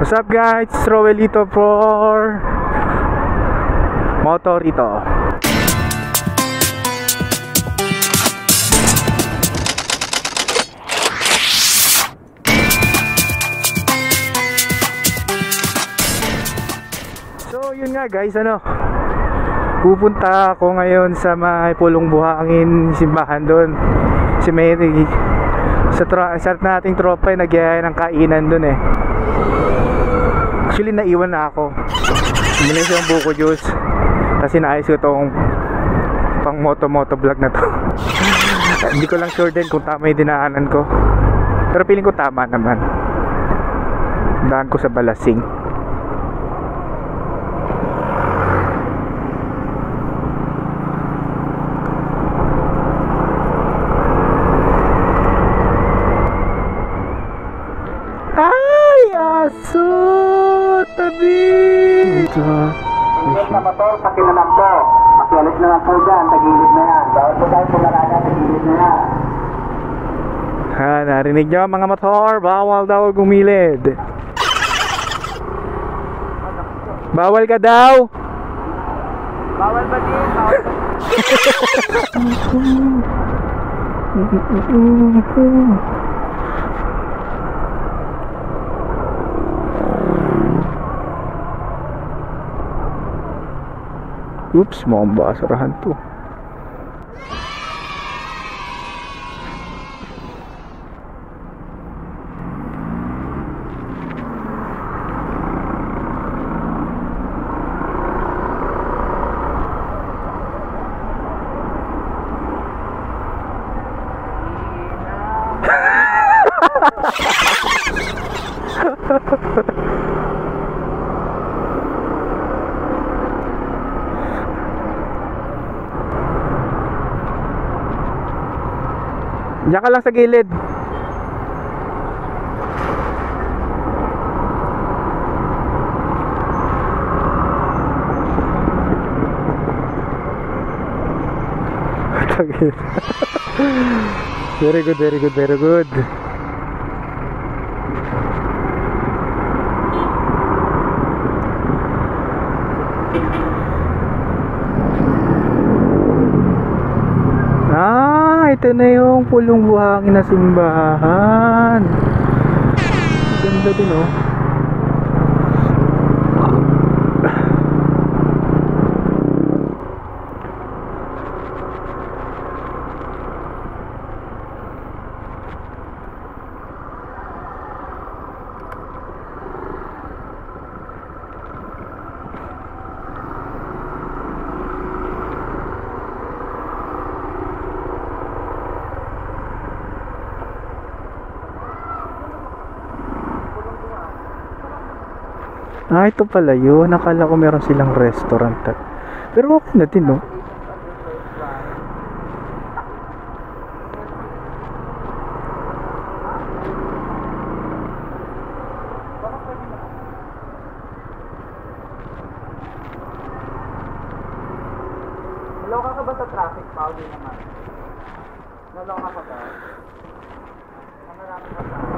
What's up guys? It's Roelito for Motorito. So yun nga guys, ano Pupunta ako ngayon sa may pulong buhangin simbahan doon. Si Mary sa, sa nating tropa ay nagyaya ng kainan doon eh. Actually naiwan na ako. Bumili siya ng buko juice. Kasi naayos ko tong pang moto moto vlog na to. Hindi ko lang sure din kung tama yung dinaanan ko. Pero feeling ko tama naman. Daan ko sa Balasing. Ay, aso! Tabi! Ito. Sa motor, pati na lang po. Pakialis na lang po dyan, tagilid na yan. Bawal po tayo pumarada, tagilid na yan. Ha, narinig nyo mga motor, bawal daw gumilid. Bawal ka daw. Bawal ba din? Bawal ba Ups, mau basurahan to. Ha ha ha ha! Diyan ka lang sa gilid. Very good, very good, very good. Ah, ito na yung pulong buhangin na simbahan. Ganda din oh. Ah, ito pala yun. Nakala ko meron silang restaurant. Pero okay na din, no? Naloka ka ba sa traffic? Pauli naman. Naloka ka ba? Ang marami ka?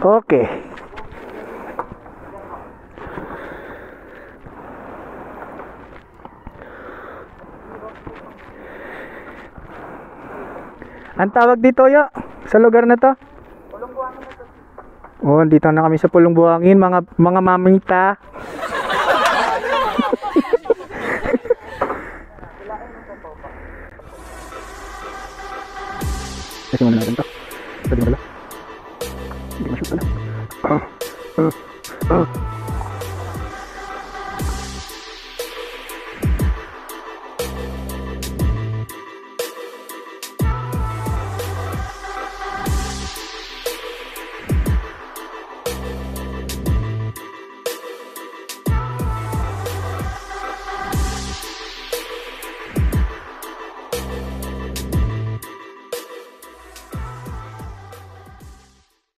Okay. Ang tawag dito, yo, sa lugar na to? Pulong buhangin na to. Oh, dito na kami sa Pulong Buhangin, mga mga mamita. Kasi muna natin to. Pwede mo pala. Hindi